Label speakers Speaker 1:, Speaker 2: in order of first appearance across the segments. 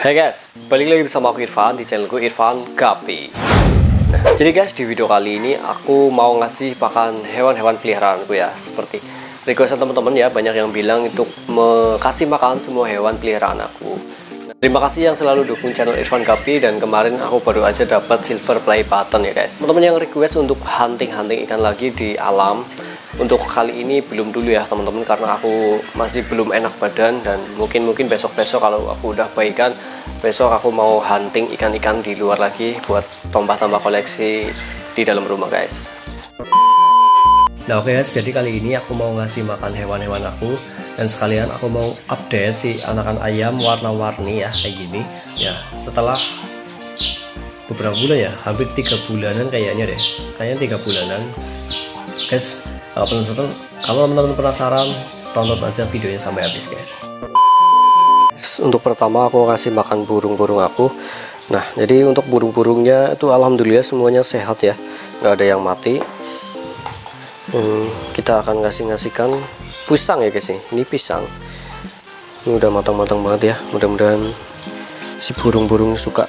Speaker 1: Hai guys, balik lagi bersama aku Irfan di channelku Irfan Gapi. Nah, jadi guys di video kali ini aku mau ngasih pakan hewan-hewan peliharaanku ya, seperti requestan teman-teman ya banyak yang bilang untuk kasih makan semua hewan peliharaan aku. Nah, terima kasih yang selalu dukung channel Irfan Gapi dan kemarin aku baru aja dapat silver play button ya guys. Teman-teman yang request untuk hunting-hunting ikan lagi di alam untuk kali ini belum dulu ya teman-teman karena aku masih belum enak badan dan mungkin mungkin besok besok kalau aku udah baikan besok aku mau hunting ikan-ikan di luar lagi buat tambah-tambah koleksi di dalam rumah guys. Nah oke okay guys jadi kali ini aku mau ngasih makan hewan-hewan aku dan sekalian aku mau update si anakan ayam warna-warni ya kayak gini. Ya setelah beberapa bulan ya hampir tiga bulanan kayaknya deh kayaknya tiga bulanan. Guys kalau teman-teman kalau teman-teman penasaran tonton aja videonya sampai habis guys. Untuk pertama aku kasih makan burung-burung aku. Nah jadi untuk burung-burungnya itu alhamdulillah semuanya sehat ya. Nggak ada yang mati. Hmm, kita akan ngasih-ngasihkan pisang ya guys ini pisang. Ini udah matang-matang banget ya. Mudah-mudahan si burung-burung suka.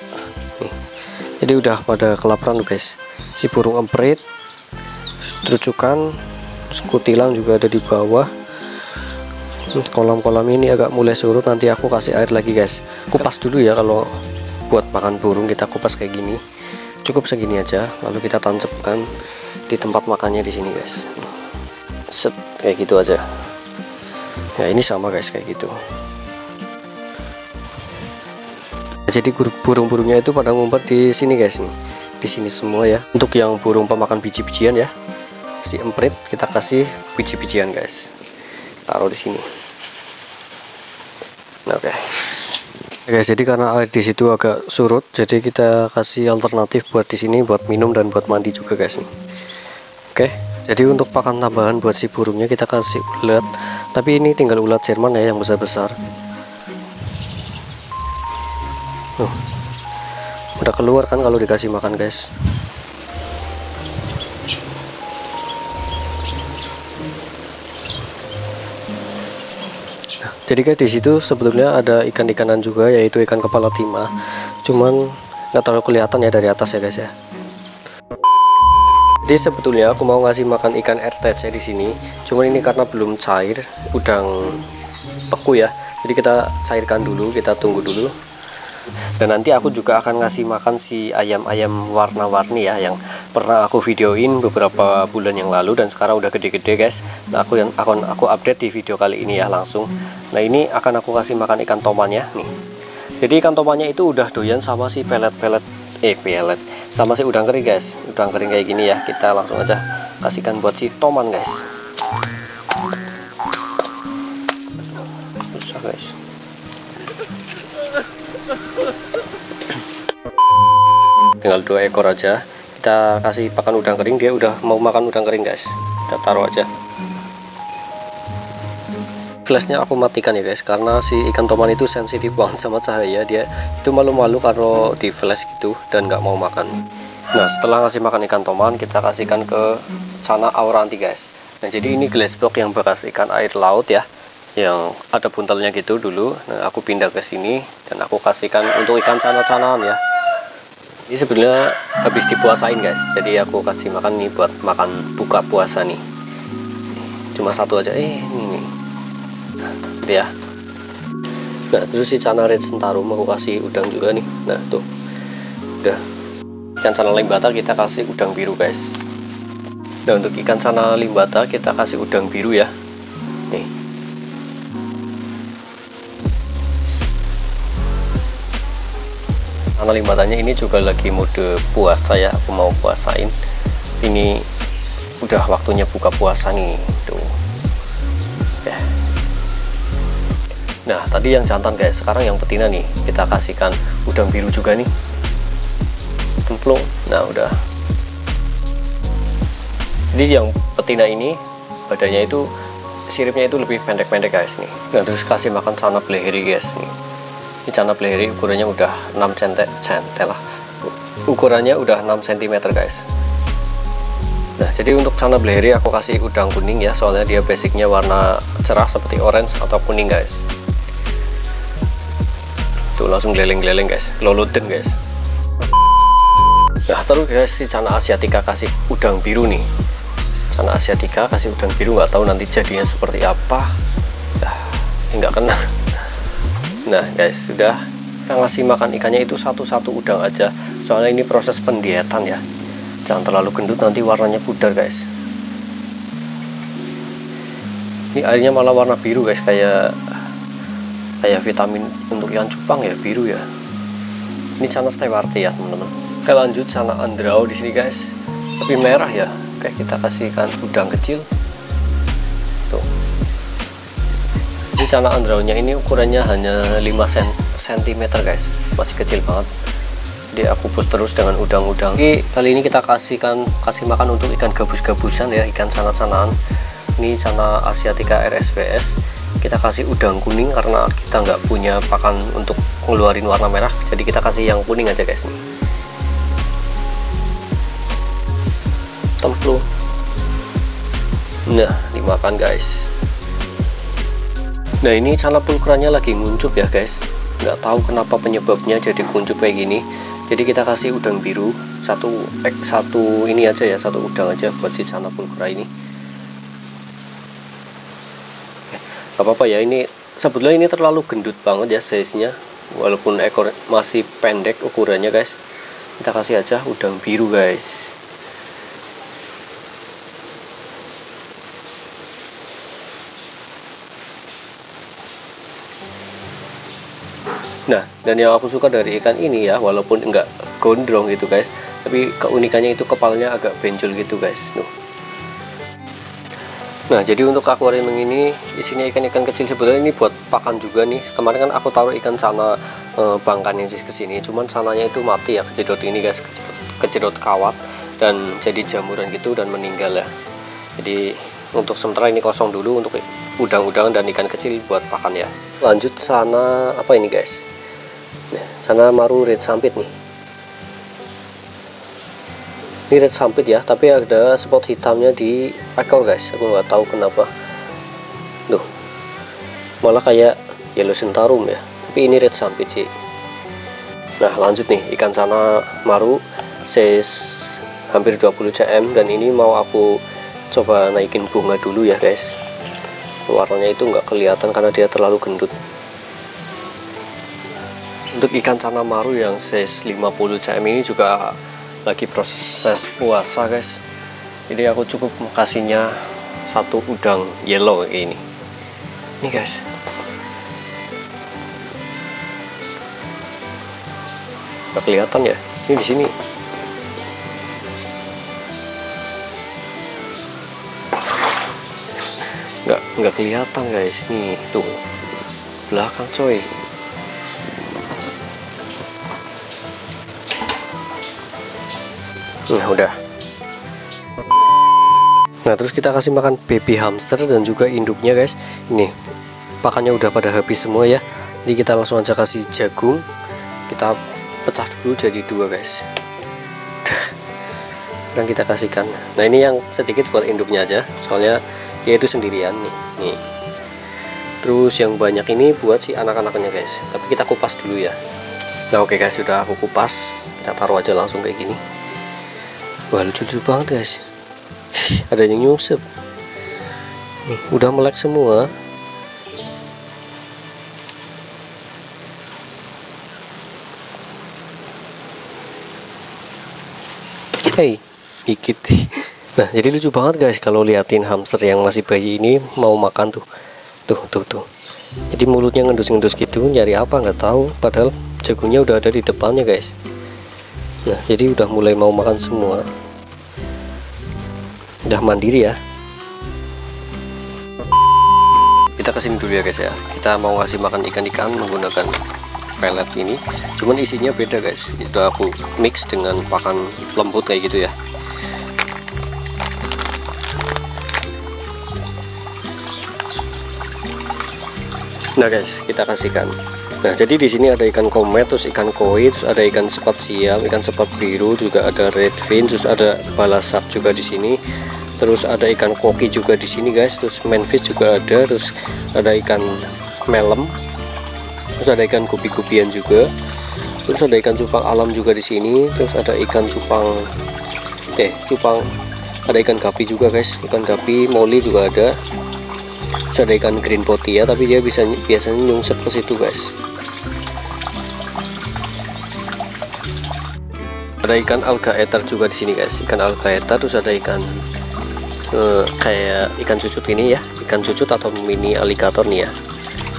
Speaker 1: Nih. jadi udah pada kelaparan guys. Si burung emprit terucukan kutilang juga ada di bawah. Kolam-kolam ini agak mulai surut nanti aku kasih air lagi guys. Kupas dulu ya kalau buat makan burung kita kupas kayak gini. Cukup segini aja lalu kita tancapkan di tempat makannya di sini guys. Set kayak gitu aja. Ya ini sama guys kayak gitu. Jadi burung-burungnya itu pada ngumpet di sini guys nih. Di sini semua ya. Untuk yang burung pemakan biji-bijian ya si emprit kita kasih biji-bijian guys. Taruh di sini. Oke. Okay. guys jadi karena air di situ agak surut jadi kita kasih alternatif buat di sini buat minum dan buat mandi juga guys oke okay. jadi untuk pakan tambahan buat si burungnya kita kasih ulat. Tapi ini tinggal ulat Jerman ya yang besar-besar. Uh, udah keluar kan kalau dikasih makan guys jadi guys di situ sebetulnya ada ikan-ikanan juga yaitu ikan kepala timah. Cuman nggak terlalu kelihatan ya dari atas ya guys ya. Jadi sebetulnya aku mau ngasih makan ikan RTC di sini. Cuman ini karena belum cair udang beku ya. Jadi kita cairkan dulu kita tunggu dulu dan nanti aku juga akan ngasih makan si ayam-ayam warna-warni ya yang pernah aku videoin beberapa bulan yang lalu dan sekarang udah gede-gede guys. Nah aku yang akan aku update di video kali ini ya langsung. Nah ini akan aku kasih makan ikan tomannya nih. Jadi ikan tomannya itu udah doyan sama si pelet-pelet eh pelet sama si udang kering guys. Udang kering kayak gini ya kita langsung aja kasihkan buat si toman guys. Susah guys tinggal dua ekor aja. Kita kasih pakan udang kering. Dia udah mau makan udang kering guys. Kita taruh aja. Flashnya aku matikan ya guys karena si ikan toman itu sensitif banget sama cahaya. Dia itu malu-malu karena di flash gitu dan nggak mau makan. Nah setelah ngasih makan ikan toman kita kasihkan ke sana auranti guys. Nah jadi ini glassbox yang bekas ikan air laut ya yang ada buntelnya gitu dulu. Nah aku pindah ke sini dan aku kasihkan untuk ikan cana-canaan ya. Ini sebenarnya habis dipuasain guys. Jadi aku kasih makan nih buat makan buka puasa nih. Cuma satu aja. Eh ini nih. Nah, ya. Nah terus si cana red sentarum aku kasih udang juga nih. Nah tuh. Udah. Ikan cana limbata kita kasih udang biru guys. Nah untuk ikan cana limbata kita kasih udang biru ya karena limbatannya ini juga lagi mode puasa ya aku mau puasain. Ini udah waktunya buka puasa nih tuh. Ya. Nah tadi yang jantan guys sekarang yang betina nih kita kasihkan udang biru juga nih. Templung. Nah udah. Jadi yang betina ini badannya itu siripnya itu lebih pendek-pendek guys nih. Nah terus kasih makan sana beleheri guys nih ini cana peleri ukurannya udah 6 cm, cm lah. Ukurannya udah 6 cm guys. Nah jadi untuk cana beleri aku kasih udang kuning ya soalnya dia basicnya warna cerah seperti orange atau kuning guys. Tuh langsung geleng-geleng guys. Loloten guys. Nah terus guys si cana asiatica kasih udang biru nih. Cana asiatica kasih udang biru nggak tahu nanti jadinya seperti apa. Nah, nggak kena nah guys sudah. Kita ngasih makan ikannya itu satu-satu udang aja. Soalnya ini proses pendietan ya. Jangan terlalu gendut nanti warnanya pudar guys. Ini airnya malah warna biru guys. Kayak kayak vitamin untuk ikan cupang ya biru ya. Ini cana stewarti ya teman-teman. Oke lanjut cana andrao di sini guys. Tapi merah ya. Oke kita kasihkan udang kecil cana andraonya ini ukurannya hanya 5 cm guys. Masih kecil banget. Jadi aku push terus dengan udang-udang. Kali ini kita kasihkan kasih makan untuk ikan gabus-gabusan ya ikan sanat-sanaan ini cana asiatica RSBS kita kasih udang kuning karena kita nggak punya pakan untuk ngeluarin warna merah. Jadi kita kasih yang kuning aja guys. Nih templu. Nah dimakan guys nah ini cana pulkerannya lagi nguncup ya guys. Nggak tahu kenapa penyebabnya jadi kuncup kayak gini. Jadi kita kasih udang biru satu eh, satu ini aja ya satu udang aja buat si cana pulkera ini. Gak apa-apa ya ini sebetulnya ini terlalu gendut banget ya size nya walaupun ekor masih pendek ukurannya guys. Kita kasih aja udang biru guys Nah, dan yang aku suka dari ikan ini ya, walaupun enggak gondrong gitu guys, tapi keunikannya itu kepalanya agak benjol gitu guys. Nuh. Nah, jadi untuk akuarium ini isinya ikan-ikan kecil sebetulnya ini buat pakan juga nih. Kemarin kan aku taruh ikan sana e, bangkanensis ke sini, cuman sananya itu mati ya kejedot ini guys, kejedot, kejedot kawat dan jadi jamuran gitu dan meninggal ya. Jadi untuk sementara ini kosong dulu untuk udang-udang dan ikan kecil buat pakan ya. Lanjut sana apa ini guys? Sana maru red sampit nih. Ini red sampit ya, tapi ada spot hitamnya di ekor guys. Aku nggak tahu kenapa. Duh, malah kayak yellow centarum ya. Tapi ini red sampit sih. Nah, lanjut nih ikan sana maru size hampir 20 cm dan ini mau aku coba naikin bunga dulu ya guys warnanya itu nggak kelihatan karena dia terlalu gendut untuk ikan cana maru yang size 50 cm ini juga lagi proses puasa guys. Jadi aku cukup kasihnya satu udang yellow ini. Ini guys. Nggak kelihatan ya? Ini di sini. Nggak nggak kelihatan guys. Nih tuh. Belakang coy nah udah. Nah terus kita kasih makan baby hamster dan juga induknya guys. Ini pakannya udah pada habis semua ya. Jadi kita langsung aja kasih jagung. Kita pecah dulu jadi dua guys. Dan kita kasihkan. Nah ini yang sedikit buat induknya aja. Soalnya dia itu sendirian nih. Nih. Terus yang banyak ini buat si anak-anaknya guys. Tapi kita kupas dulu ya. Nah oke okay guys. Sudah aku kupas. Kita taruh aja langsung kayak gini wah lucu-lucu banget guys. Ada yang nyusup nih udah melek semua. Hey dikit. Nah jadi lucu banget guys kalau liatin hamster yang masih bayi ini mau makan tuh. Tuh tuh tuh. Jadi mulutnya ngendus-ngendus gitu nyari apa nggak tahu. Padahal jagungnya udah ada di depannya guys nah jadi udah mulai mau makan semua. Udah mandiri ya. Kita ke sini dulu ya guys ya. Kita mau ngasih makan ikan-ikan menggunakan pelet ini. Cuman isinya beda guys. Itu aku mix dengan pakan lembut kayak gitu ya. Nah guys kita kasihkan Nah, jadi di sini ada ikan komet, terus ikan koi, terus ada ikan sepat siam, ikan sepat biru, juga ada redfin, terus ada balasak juga di sini. Terus ada ikan koki juga di sini, guys. Terus manfish juga ada, terus ada ikan melem. terus ada ikan gupi-gupian juga terus ada ikan cupang alam juga di sini terus ada ikan cupang eh cupang ada ikan gapi juga guys ikan gapi moli juga ada ada ikan green potia tapi dia bisa biasanya nyungsep ke situ guys. Ada ikan alga ether juga di sini guys. Ikan alga ether terus ada ikan eh, kayak ikan cucut ini ya. Ikan cucut atau mini alligator nih ya.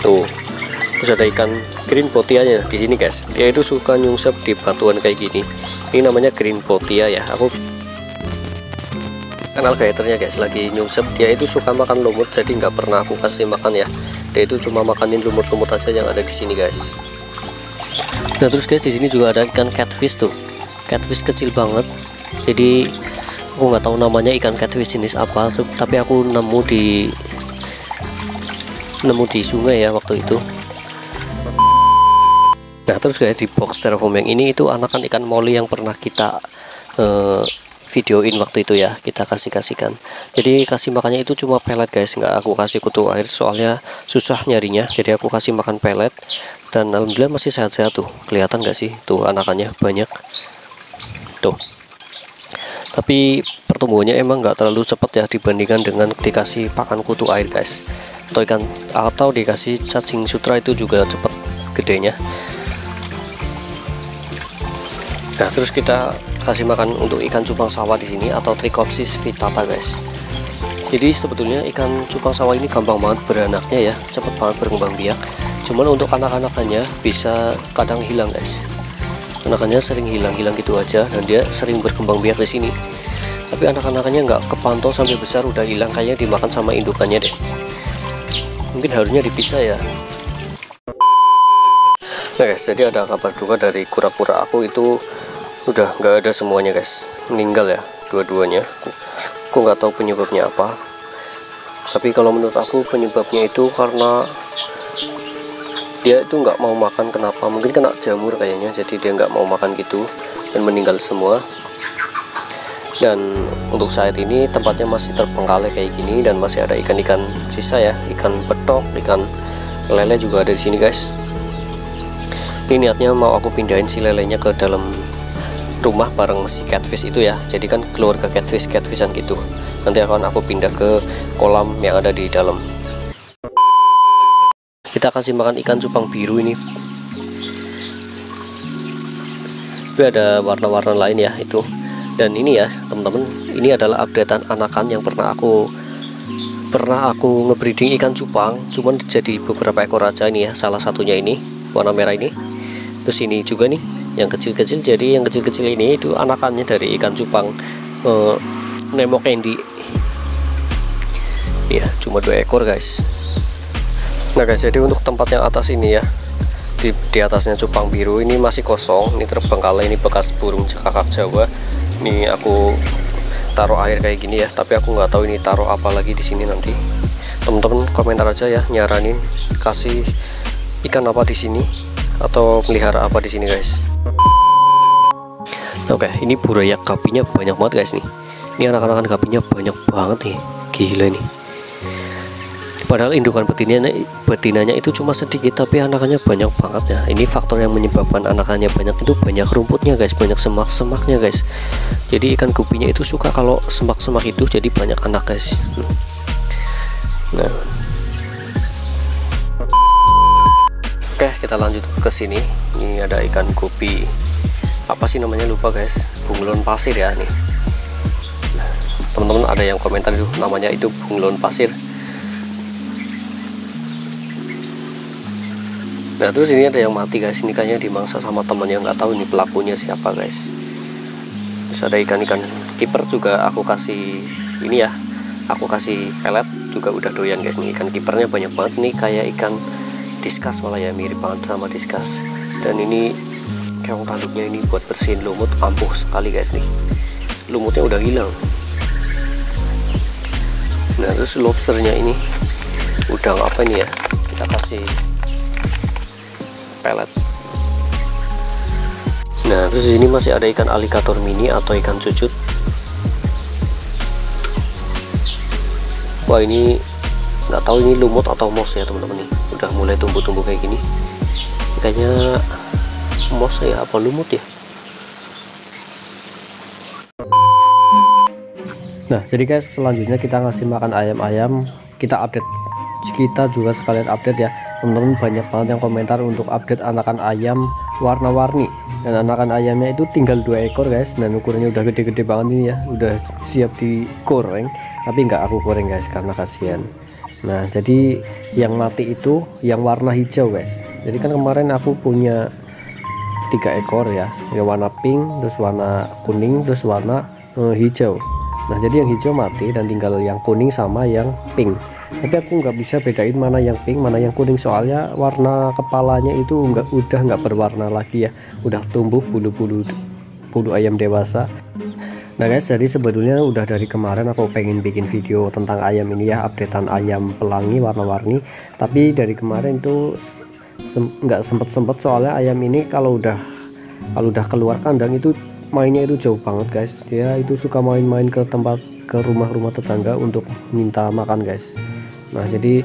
Speaker 1: Tuh. Terus ada ikan green potianya di sini guys. Dia itu suka nyungsep di batuan kayak gini. Ini namanya green potia ya. Aku kan alligatornya guys lagi nyungsep. Dia itu suka makan lumut jadi nggak pernah aku kasih makan ya. Dia itu cuma makanin lumut-lumut aja yang ada di sini guys. Nah terus guys di sini juga ada ikan catfish tuh. Catfish kecil banget. Jadi aku nggak tahu namanya ikan catfish jenis apa tapi aku nemu di nemu di sungai ya waktu itu. Nah terus guys di box styrofoam yang ini itu anakan ikan moli yang pernah kita uh, videoin waktu itu ya kita kasih kasihkan jadi kasih makannya itu cuma pelet guys. Nggak aku kasih kutu air soalnya susah nyarinya. Jadi aku kasih makan pelet dan alhamdulillah masih sehat-sehat tuh. Kelihatan gak sih tuh anakannya banyak? Tuh. Tapi pertumbuhannya emang nggak terlalu cepat ya dibandingkan dengan dikasih pakan kutu air guys. Atau ikan atau dikasih cacing sutra itu juga cepat gedenya. Nah, terus kita kasih makan untuk ikan cupang sawah di sini atau Trichopsis vitata, guys. Jadi sebetulnya ikan cupang sawah ini gampang banget beranaknya ya, cepet banget berkembang biak. Cuman untuk anak-anakannya bisa kadang hilang, guys. Anakannya sering hilang-hilang gitu aja dan dia sering berkembang biak di sini. Tapi anak-anakannya nggak kepantau sampai besar udah hilang kayaknya dimakan sama indukannya deh. Mungkin harusnya dipisah ya. Nah guys, jadi ada kabar juga dari kura-kura aku itu udah nggak ada semuanya guys. Meninggal ya dua-duanya. Aku nggak tahu penyebabnya apa. Tapi kalau menurut aku penyebabnya itu karena dia itu nggak mau makan. Kenapa? Mungkin kena jamur kayaknya jadi dia nggak mau makan gitu dan meninggal semua. Dan untuk saat ini tempatnya masih terpengkalai kayak gini dan masih ada ikan-ikan sisa ya. Ikan petok ikan lele juga ada di sini guys. Ini niatnya mau aku pindahin si lelenya ke dalam rumah bareng si catfish itu ya. Jadi kan keluarga catfish catfishan gitu. Nanti akan aku pindah ke kolam yang ada di dalam. Kita kasih makan ikan cupang biru ini. Tapi ada warna-warna lain ya itu. Dan ini ya teman-teman ini adalah updatean anakan yang pernah aku pernah aku ngebreeding ikan cupang. Cuman jadi beberapa ekor aja ini ya salah satunya ini warna merah ini. Terus ini juga nih yang kecil-kecil jadi yang kecil-kecil ini itu anakannya dari ikan cupang uh, Nemo Candy. Ya cuma dua ekor guys. Nah guys jadi untuk tempat yang atas ini ya di, di atasnya cupang biru ini masih kosong ini terbengkalai ini bekas burung cekakak jawa. Ini aku taruh air kayak gini ya tapi aku nggak tahu ini taruh apa lagi di sini nanti. Teman-teman komentar aja ya nyaranin kasih ikan apa di sini atau melihara apa di sini guys oke ini buraya kapinya banyak banget guys nih. Ini anak-anak kapinya banyak banget nih. Gila nih. Padahal indukan betinanya betinanya itu cuma sedikit tapi anakannya banyak banget ya. Ini faktor yang menyebabkan anakannya banyak itu banyak rumputnya guys. Banyak semak-semaknya guys. Jadi ikan gupinya itu suka kalau semak-semak itu jadi banyak anak guys. Nah kita lanjut ke sini. Ini ada ikan kopi. Apa sih namanya? Lupa guys. Bunglon pasir ya nih teman-teman ada yang komentar itu namanya itu bunglon pasir. Nah terus ini ada yang mati guys. Ini kayaknya dimangsa sama temannya nggak tahu ini pelakunya siapa guys. Terus ada ikan-ikan kiper juga. Aku kasih ini ya. Aku kasih pelet. Juga udah doyan guys. Nih ikan kipernya banyak banget. Nih kayak ikan diskas malah ya mirip banget sama diskas dan ini keong tanduknya ini buat bersihin lumut ampuh sekali guys nih. Lumutnya udah hilang. Nah terus lobsternya ini udang apa ini ya? Kita kasih pelet. Nah terus ini masih ada ikan alligator mini atau ikan cucut. Wah ini nggak tahu ini lumut atau mos ya teman-teman nih udah mulai tumbuh-tumbuh kayak gini kayaknya mos ya apa lumut ya? Nah jadi guys selanjutnya kita ngasih makan ayam-ayam. Kita update kita juga sekalian update ya. Teman-teman banyak banget yang komentar untuk update anakan ayam warna-warni. Dan anakan ayamnya itu tinggal dua ekor guys. Dan ukurannya udah gede-gede banget ini ya. Udah siap digoreng. Tapi nggak aku goreng guys karena kasihan nah jadi yang mati itu yang warna hijau guys. Jadi kan kemarin aku punya tiga ekor ya yang warna pink terus warna kuning terus warna uh, hijau. Nah jadi yang hijau mati dan tinggal yang kuning sama yang pink. Tapi aku nggak bisa bedain mana yang pink mana yang kuning soalnya warna kepalanya itu nggak udah nggak berwarna lagi ya. Udah tumbuh bulu-bulu bulu ayam dewasa Nah guys, jadi sebetulnya udah dari kemarin aku pengen bikin video tentang ayam ini ya, updatean ayam pelangi warna-warni. Tapi dari kemarin itu nggak sem sempet-sempet soalnya ayam ini kalau udah kalau udah keluar kandang itu mainnya itu jauh banget guys dia itu suka main-main ke tempat ke rumah-rumah tetangga untuk minta makan guys nah jadi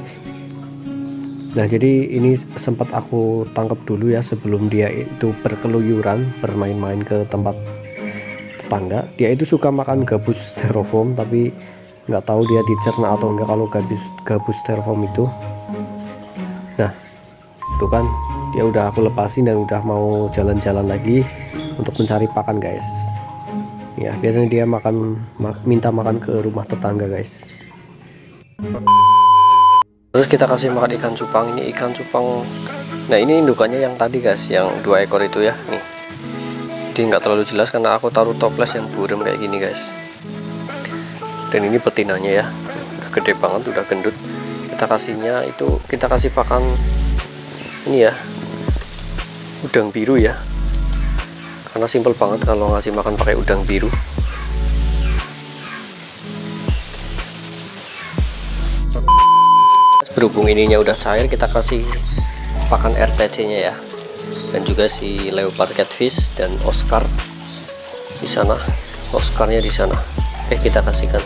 Speaker 1: nah jadi ini sempat aku tangkap dulu ya sebelum dia itu berkeluyuran bermain-main ke tempat tetangga dia itu suka makan gabus styrofoam tapi nggak tahu dia dicerna atau enggak kalau gabus gabus styrofoam itu. Nah itu kan dia udah aku lepasin dan udah mau jalan-jalan lagi untuk mencari pakan guys. Ya biasanya dia makan minta makan ke rumah tetangga guys. Terus kita kasih makan ikan cupang. Ini ikan cupang nah ini indukannya yang tadi guys yang dua ekor itu ya. Nih jadi nggak terlalu jelas karena aku taruh toples yang buram kayak gini guys. Dan ini betinanya ya. Gede banget udah gendut. Kita kasihnya itu kita kasih pakan ini ya. Udang biru ya. Karena simple banget kalau ngasih makan pakai udang biru. Berhubung ininya udah cair kita kasih pakan RTC nya ya dan juga si leopard catfish dan Oscar di sana. Oscarnya di sana. Eh kita kasihkan.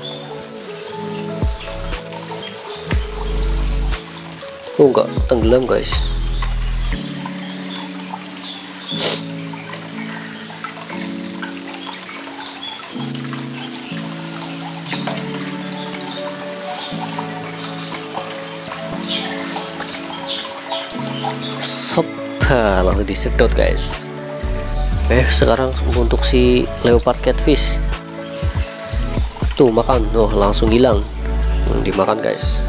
Speaker 1: Oh enggak tenggelam guys Sopa langsung disedot guys. Eh sekarang untuk si leopard catfish. Tuh makan. Oh langsung hilang. Hmm, dimakan guys.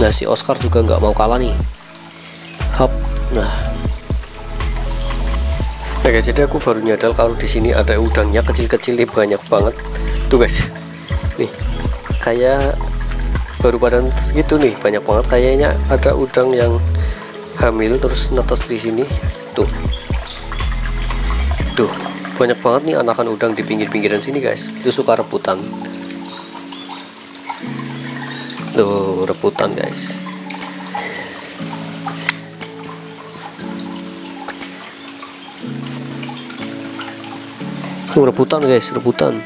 Speaker 1: Nah si Oscar juga nggak mau kalah nih. Hop. Nah. Oke, jadi aku baru nyadar kalau di sini ada udangnya kecil-kecil nih banyak banget. Tuh guys, nih kayak baru pada segitu nih banyak banget. Kayaknya ada udang yang hamil terus netes di sini. Tuh. Tuh banyak banget nih anakan udang di pinggir-pinggiran sini guys. Itu suka rebutan. Tuh rebutan guys. Tuh rebutan guys rebutan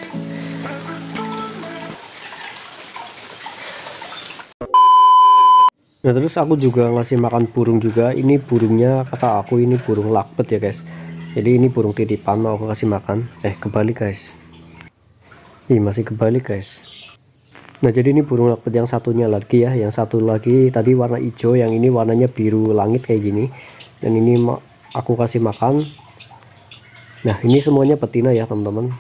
Speaker 1: Nah terus aku juga ngasih makan burung juga. Ini burungnya kata aku ini burung lakbet ya guys. Jadi ini burung titipan mau aku kasih makan. Eh kembali guys. Ih masih kembali guys. Nah jadi ini burung lakbet yang satunya lagi ya. Yang satu lagi tadi warna hijau yang ini warnanya biru langit kayak gini. Dan ini aku kasih makan. Nah ini semuanya betina ya teman-teman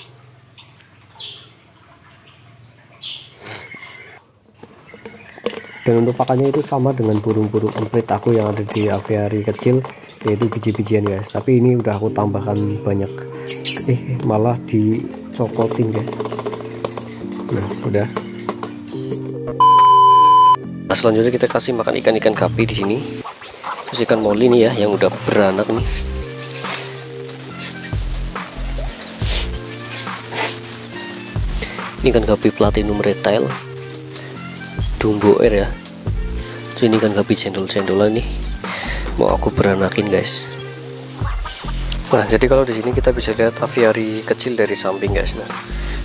Speaker 1: dan untuk pakannya itu sama dengan burung-burung emprit aku yang ada di aviary kecil yaitu biji-bijian guys. Tapi ini udah aku tambahkan banyak. Eh malah dicokotin guys. Nah udah. Nah, selanjutnya kita kasih makan ikan-ikan kapi di sini. Terus ikan moli nih ya yang udah beranak nih. Ini kan kapi platinum retail dumbo air ya. Ini kan gak cendol-cendolan nih. Mau aku beranakin guys. Nah jadi kalau di sini kita bisa lihat aviari kecil dari samping guys. Nah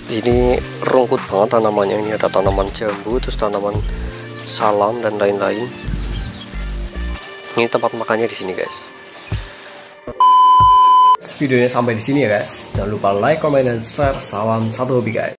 Speaker 1: di sini rungkut banget tanamannya. Ini ada tanaman jambu terus tanaman salam dan lain-lain. Ini tempat makannya di sini guys. Videonya sampai di sini ya guys. Jangan lupa like, comment, dan share. Salam satu hobi guys.